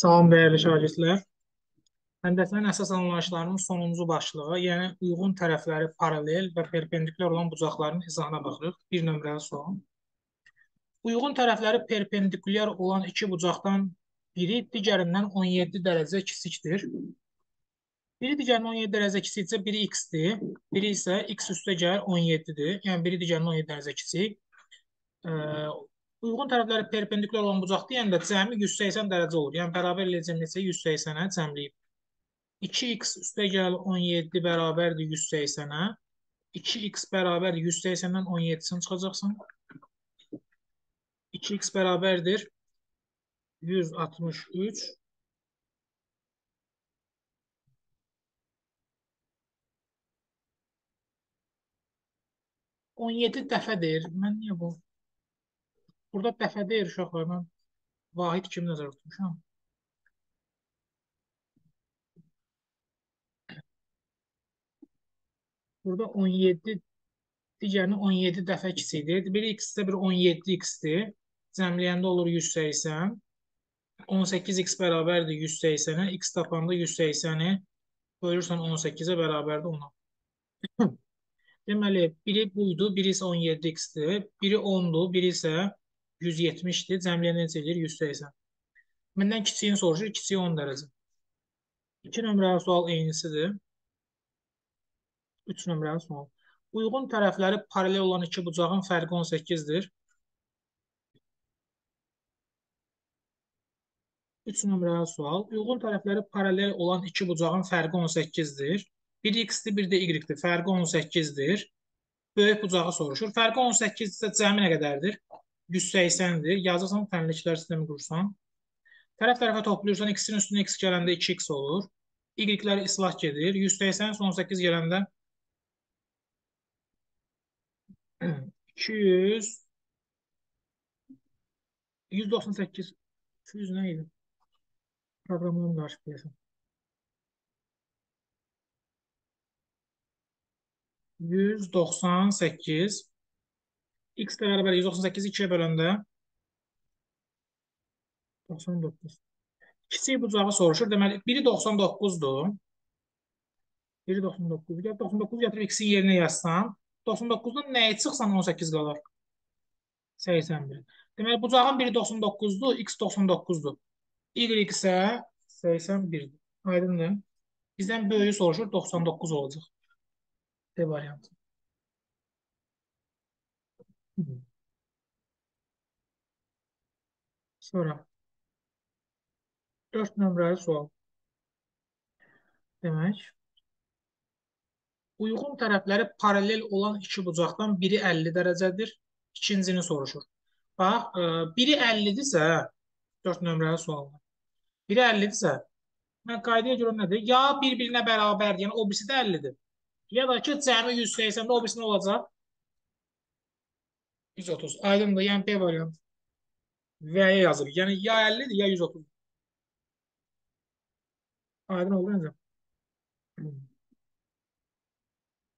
Salam dəyərli şagirdlər. Həndəsənin əsas anlayışlarının sonuncu başlığı, yəni uyğun tərəfləri paralel və perpendikulyar olan bucaqların izahına baxırıq. Bir nömrəli sual. Uyğun tərəfləri perpendikulyar olan iki bucaqdan biri digərindən 17 dərəcə kiçikdir. Biri digərindən 17 dərəcə kiçiksə, biri x-dir, biri isə x üstə gəlir 17-dir. Yəni biri digərindən 17 dərəcə kiçik. Uyğun tərəfləri perpendikulyar olan bucaq deyəndə cəmi 180 dərəcə olur. Yəni bərabər eləyəcəm neçə 180-ə cəmləyib. 2x üstə gəl 17 bərabərdir 180-ə. 2x bərabərdir 180-dən 17-sini çıxacaqsan. 2x bərabərdir 163. On yedi dəfədir. Mən niyə bu? Burada dəfə deyir uşaqlar, mən vahid kimi nəzərdə tutmuşam. Burada 17 digərini 17 dəfə kiçikdir. Biri x-də, biri 17x-dir. Cəmləyəndə olur 180. 18x bərabərdir 180-ə. X tapanda 180-i bölürsən 18-ə bərabərdir ona. Deməli, biri buydu, biri isə 17x-dir. Biri 10-dur, biri isə 170-dir. Cəmliyə necə eləyir? 180. Məndən kiçiyini soruşur. Kiçiyi 10 dərəcə. 2 nömrəli sual eynisidir. 3 nömrəli sual. Uyğun tərəfləri paralel olan iki bucağın fərqi 18-dir. 3 nömrəli sual. Uyğun tərəfləri paralel olan iki bucağın fərqi 18-dir. Bir x-dir, bir də y-dir. Fərqi 18-dir. Böyük bucağı soruşur. Fərqi 18-dirsə cəmi nə qədərdir? 180-dir. Yazırsan, tənliklər sistemi qursan. Tərəf tərəfə toplayırsan, x-in üstünə x gələndə 2x olur. Y-lər islah gedir. 180 son 8 gələndə 200 198 200 nə idi? Proqramını qarşı deyəsən. 198 x də bərabər 198-i 2-yə böləndə 99. Kiçik bucağı soruşur. Deməli, biri 99-dur. Biri 99. Gəl 99 gətirib x-in yerinə yazsam, 99-dan nəyə çıxsan 18 qalar? 81. Deməli, bucağın biri 99-dur, x 99-dur. Y isə 81-dir. Aydındır. Bizdən böyüyü soruşur, 99 olacaq. D variantı. Sonra 4 nömrəli sual. Demək, uyğun tərəfləri paralel olan iki bucaqdan biri 50 dərəcədir, ikincini soruşur. Bax, e, biri 50-dirsə, 4 nömrəli sualda. Biri 50-dirsə, mən qaydaya görə nədir? Ya bir-birinə bərabərdir, yəni o birisi də 50-dir. Ya da ki, cəmi 180-də o birisi nə olacaq? 130. Aydındır. Yəni B variantı. Və-yə yazırıq. Yəni ya 50-dir, ya 130. Aydın oldu necə?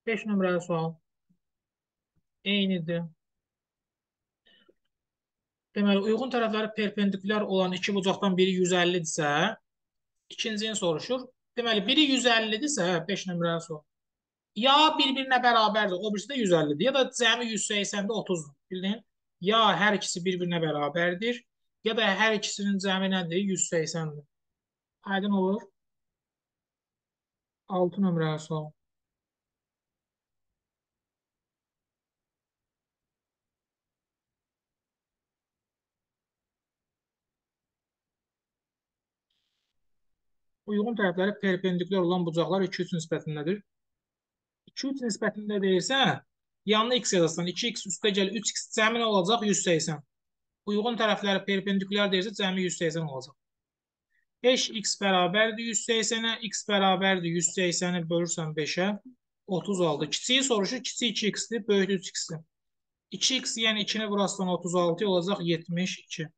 5 nömrəli sual. Eynidir. Deməli, uyğun tərəfləri perpendikulyar olan iki bucaqdan biri 150-dirsə, ikincini soruşur. Deməli, biri 150-dirsə, 5 nömrəli sual. Ya bir-birinə bərabərdir, o birisi də 150-dir. Ya da cəmi 180-də 30-dur. Bildin? Ya hər ikisi bir-birinə bərabərdir, ya da hər ikisinin cəmi nədir? 180-dir. Aydın olur. 6 nömrəli sual. Uyğun tərəfləri perpendikulyar olan bucaqlar 2-3 nisbətindədir. 2-3 nisbətində deyirsə, yanına x yazarsan 2x üstə gəl 3x cəmi nə olacaq? 180. Uyğun tərəfləri perpendikulyar deyirsə cəmi 180 olacaq. 5x bərabərdir 180-ə, x bərabərdir 180-i bölürsən 5-ə, 36. Kiçiyi soruşur, kiçik 2x-dir, böyük 3x-dir. 2x yəni 2-ni burasından 36 olacaq 72.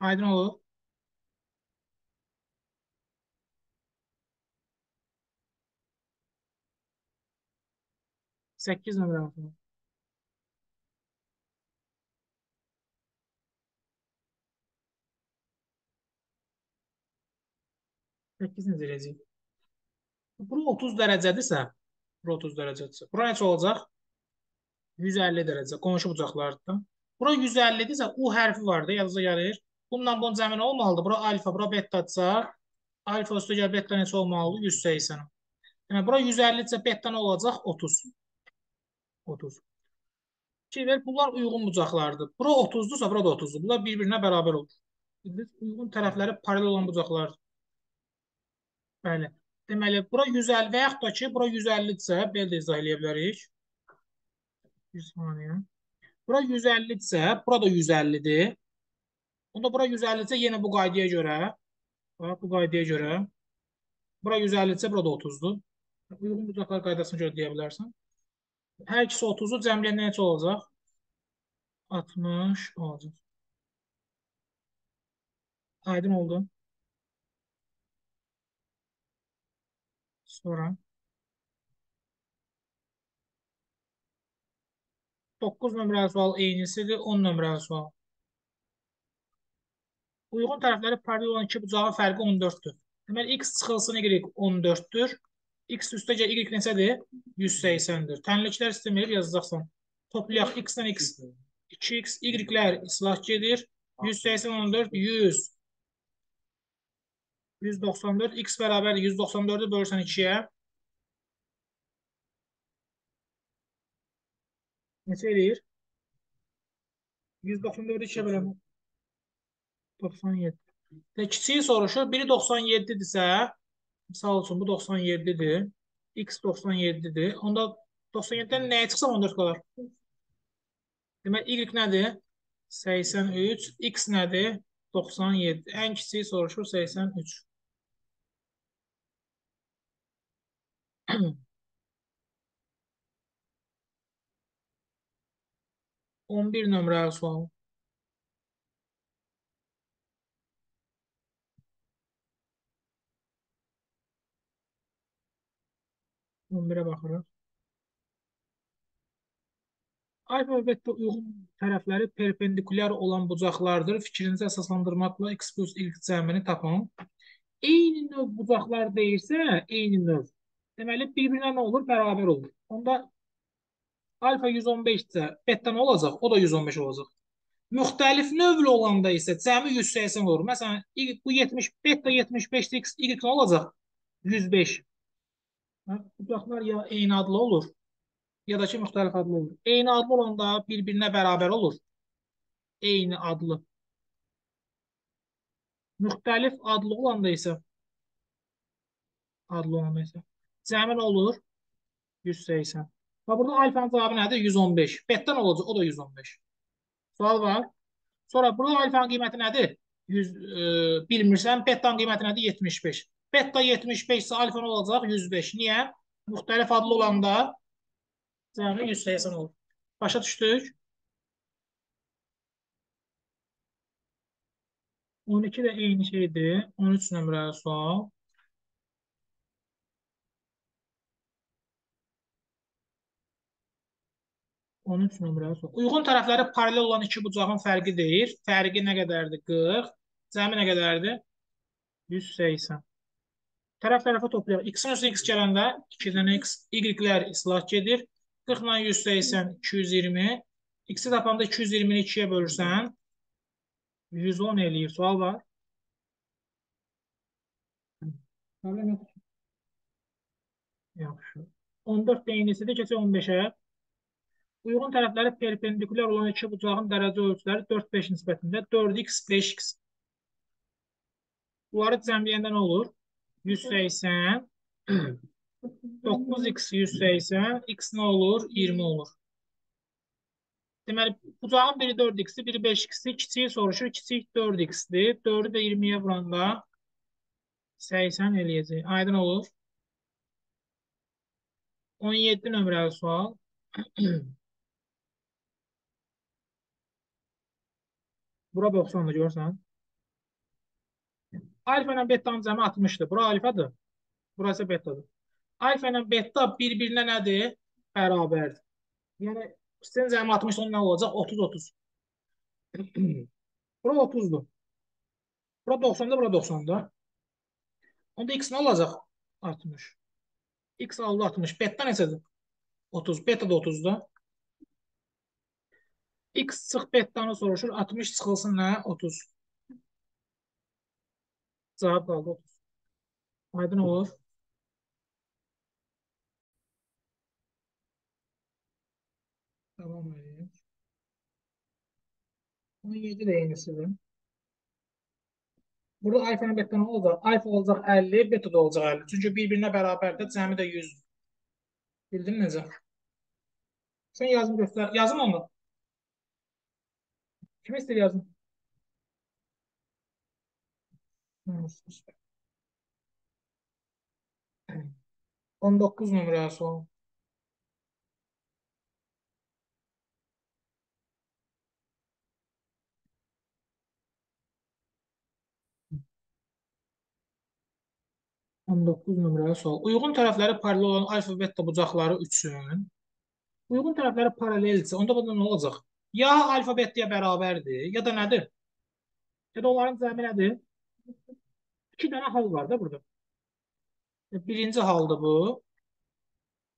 Aydın olur? 8 nömrə altına. 8 necə eləyəcək? Bura 30 dərəcədirsə, bura 30 dərəcədirsə, bura neçə olacaq? 150 dərəcə. Qonşu bucaqlardır. Bura 150-dirsə, U hərfi var da, yazıda gəlir. Bununla bunun cəmi nə olmalıdır? Bura alfa, bura betadırsa, alfa üstə gəl beta neçə olmalıdır? 180. Yəni, bura 150-dirsə, beta nə olacaq? 30. 30. Ki, ver, bunlar uyğun bucaqlardır. Bura 30-dursa, bura da 30-dur. Bunlar bir-birinə bərabər olur. Uyğun tərəfləri paralel olan bucaqlar. Bəli. Deməli, bura 150 və yaxud da ki, bura 150-dirsə, belə də izah eləyə bilərik. Bir saniyə. Bura 150-dirsə, bura da 150-dir. Onda bura 150-dirsə yenə bu qaydaya görə, bu qaydaya görə, bura 150-dirsə, bura da 30-dur. Uyğun bucaqlar qaydasına görə deyə bilərsən. Hər ikisi 30-dur, cəmliyyə necə olacaq? 60 olacaq. Aydın oldu. Sonra 9 nömrəli sual eynisidir, 10 nömrəli sual. Uyğun tərəfləri paralel olan iki bucağın fərqi 14-dür. Deməli, x çıxılsın y 14-dür. X üstə gəl y neçədir? 180-dir. Tənliklər istəmir, yazacaqsan. Toplayaq x-dən x 2x, y-lər islah gedir. 180, 14, 100. 194 x bərabər 194-ü bölürsən 2-yə. Neçə eləyir? 194-ü 2-yə böləm. 97. Və kiçiyi soruşur. Biri 97-dirsə, misal üçün bu 97-dir. X 97-dir. Onda 97-dən nəyə çıxsa 14 qalar? Demək, Y nədir? 83. X nədir? 97. Ən kiçiyi soruşur 83. 11 nömrəli sual. On birə baxırıq. Alfa və beta uyğun tərəfləri perpendikulyar olan bucaqlardır. Fikrinizi əsaslandırmaqla x plus ilk cəmini tapın. Eyni növ bucaqlar deyirsə, eyni növ. Deməli, bir-birinə nə olur? Bərabər olur. Onda alfa 115-dirsə, beta nə olacaq? O da 115 olacaq. Müxtəlif növlü olanda isə cəmi 180 olur. Məsələn, bu 70, beta 75 x, y nə olacaq? 105. Bucaqlar ya eyni adlı olur, ya da ki, müxtəlif adlı olur. Eyni adlı olanda bir-birinə bərabər olur. Eyni adlı. Müxtəlif adlı olanda isə adlı olanda isə Cəmi nə olur? 180. Və burada alfanın cavabı nədir? 115. Betdən olacaq, o da 115. Sual var. Sonra burada alfanın qiyməti nədir? 100, e, bilmirsən, bettanın qiyməti nədir? 75. Betta 75 isə alfa nə olacaq? 105. Niyə? Müxtəlif adlı olanda cəmi 180 olur. Başa düşdük? 12 də eyni şeydir. 13 nömrəli sual. 13 nömrəli sual. Uyğun tərəfləri paralel olan iki bucağın fərqi deyir. Fərqi nə qədərdir? 40. Cəmi nə qədərdir? 180. Tərəf tərəfə toplayaq. X-in üstə x gələndə 2-dən x, y-lər islah gedir. 40 ilə 180, 220. X-i tapanda 220-ni 2-yə bölürsən, 110 eləyir. Sual var. Yaxşı. 14 deyinisidir, keçək 15-ə. Uyğun tərəfləri perpendikulyar olan iki bucağın dərəcə ölçüləri 4-5 nisbətində 4x, 5x. Bunları cəmləyəndə nə olur? 180, 9x 180, x nə olur? 20 olur. Deməli, bucağın biri 4x-dir, biri 5x-dir. Kiçiyi soruşur, kiçik 4x-dir. 4-ü də 20-yə vuranda 80 eləyəcək. Aydın olur. 17 nömrəli sual. Bura 90-dır, görürsən? Alfa ilə betanın cəmi 60-dır. Bura alfadır. Burası betadır. Alfa ilə beta bir-birinə nədir? Bərabərdir. Yəni, sizin cəmi 60 onun nə olacaq? 30-30. Bura 30-dur. Bura 90-dır, bura 90-dır. Onda x nə olacaq? 60. X aldı 60. Beta neçədir? 30. Beta da 30-da. X çıx betanı soruşur. 60 çıxılsın nə? 30. Cavab qaldı 30. Aydın olur. Devam edelim. 17 de yenisidir. Burada alfanın beta nə olacaq? Alfa olacaq 50, beta da olacaq 50. Çünki bir-birinə bərabərdir. Cəmi də 100. Bildin necə? Sən yazım göstər. Yazım onu. Kim istəyir yazım? 19 nömrəsi o. On doqquz nömrəli sual. Uyğun tərəfləri paralel olan alfa beta bucaqları üçün uyğun tərəfləri paraleldirsə, onda burada nə olacaq? Ya alfa betaya bərabərdir, ya da nədir? Ya da onların cəmi nədir? İki dənə hal var da burada. Birinci haldır bu.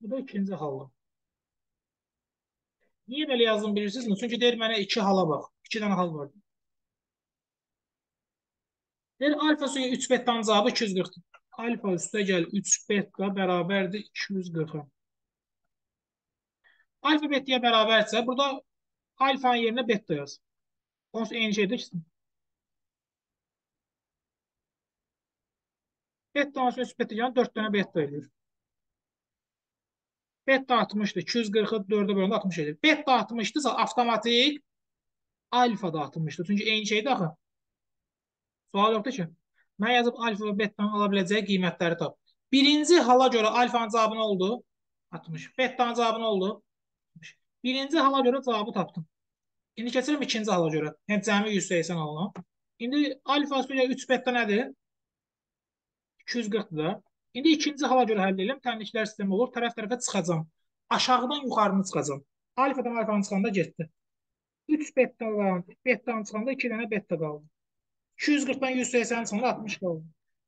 Bu da ikinci haldır. Niyə belə yazdım bilirsiniz? Çünki deyir mənə iki hala bax. İki dənə hal var. Deyir alfa suya 3 bettanın cavabı 240. Alfa üstə gəl 3 betta bərabərdir 240-a. Alfa betaya bərabərsə, burada alfanın yerinə betta yaz. Onsuz eyni şeydir ki. Üstə 3 betta yəni 4 dənə betta edir. Betta 60-dır. 240-ı 4-ə bölündə 60 edir. Betta 60-dırsa avtomatik alfa da 60-dır. Çünki eyni şeydir axı. Sual yoxdur ki. Mən yazıb alfa və bettanın ala biləcəyi qiymətləri tap. Birinci hala görə alfanın cavabı nə oldu? 60. Bettanın cavabı nə oldu? 60. Birinci hala görə cavabı tapdım. İndi keçirəm ikinci hala görə. Yəni cəmi 180 alınır. İndi alfa üstə 3 betta nədir? 240-dır da. İndi ikinci hala görə həll edelim. Tənliklər sistemi olur. Tərəf-tərəfə çıxacam. Aşağıdan yuxarını çıxacam. Alfadan alfanın çıxanda getdi. 3 betta var. Bettanın çıxanda 2 dənə betta qaldı. 240-dan 180 çıxanda 60 qaldı.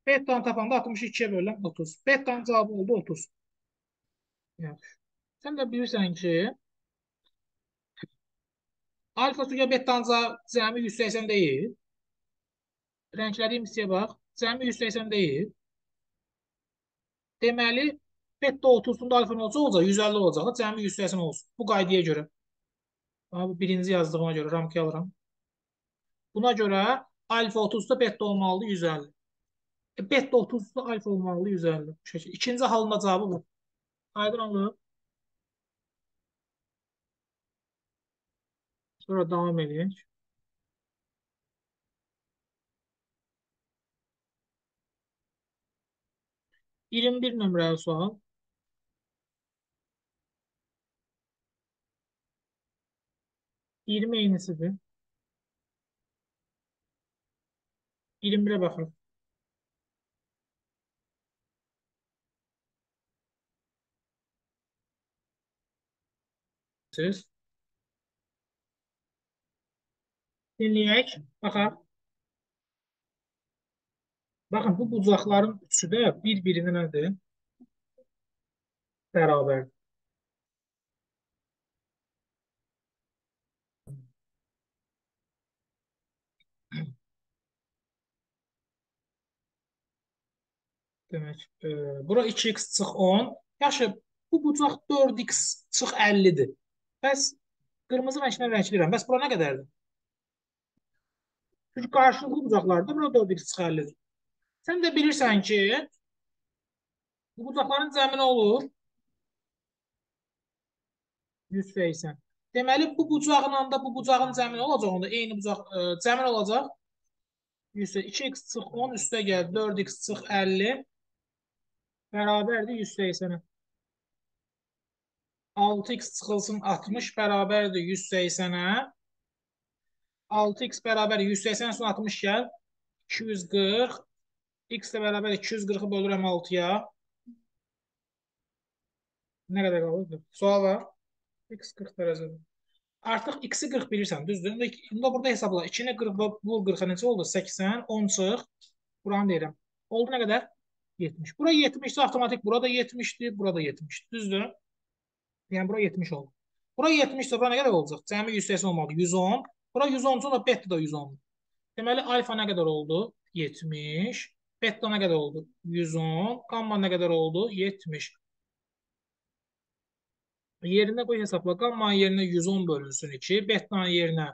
Bettanı tapanda 62-yə bölürəm 30. Bettanın cavabı oldu 30. Yaxşı. Sən də bilirsən ki, alfa suya bettanın cəmi 180 deyil. Rənglərim hissəyə bax. Cəmi 180 deyil. Deməli, betta 30-da alfa nə olacaq? olacaq? 150 olacaq. Cəmi 180 olsun. Bu qaydaya görə. Bu birinci yazdığıma görə ramkaya alıram. Buna görə alfa 30-da beta olmalıdır 150. E, beta 30-da alfa olmalıdır 150. Bu şəkil. İkinci halın da cavabı bu. Aydın olur. Sonra davam edək. 21 numaralı sual. Yirmi eynisidir. 21'e baxırıq. Siz. Dinləyək, baxaq. Baxın, bu bucaqların üçü də bir-birinə nədir? Bərabərdir. Demək, e, bura 2x çıx 10. Yaxşı, bu bucaq 4x çıx 50-dir. Bəs qırmızı rənglə rəngləyirəm. Bəs bura nə qədərdir? Çünki qarşılıqlı bucaqlardır. Bura 4x çıx 50-dir. Sən də bilirsən ki, bu bucaqların cəmi nə olur? 180. Deməli, bu bucaqla da bu bucağın cəmi nə olacaq onda? Eyni bucaq ə, e, cəmi olacaq? 2x çıx 10 üstə gəl 4x çıx 50 bərabərdir 180-ə. 6x çıxılsın 60 bərabərdir 180-ə. 6x bərabər 180 son 60 gəl. 240. X də bərabər 240-ı bölürəm 6-ya. Nə qədər qalır? Sual var. x 40 dərəcədir. Artıq x-i 40 bilirsən, düzdür? İndi burada hesabla. 2-ni 40 vur 40-a necə oldu? 80, 10 çıx. Buranı deyirəm. Oldu nə qədər? 70. Bura 70 ise avtomatik burada 70'dir, burada 70. Düzdür? Yəni bura 70 oldu. Bura 70 ise bura nə qədər olacaq? Cəmi 180 olmalı. 110. Bura 110 sonra beta da 110. Deməli alfa nə qədər oldu? 70. Beta nə qədər oldu? 110. Gamma nə qədər oldu? 70. Yerinə qoy hesabla. Gamma yerinə 110 bölünsün 2. Beta yerinə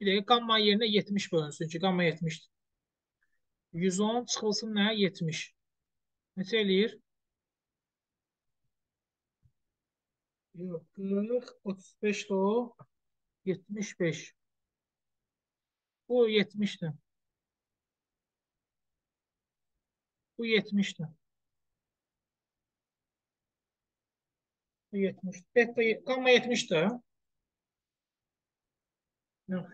bir dəqiqə gamma yerinə 70 bölünsün 2. Gamma 70'dir. 110 çıxılsın nə? 70. Neçə eləyir? Yox, 40, 35 də o. 75. Bu 70'dir. Bu 70'dir. Bu 70. Beta, gamma 70'dir. Yox.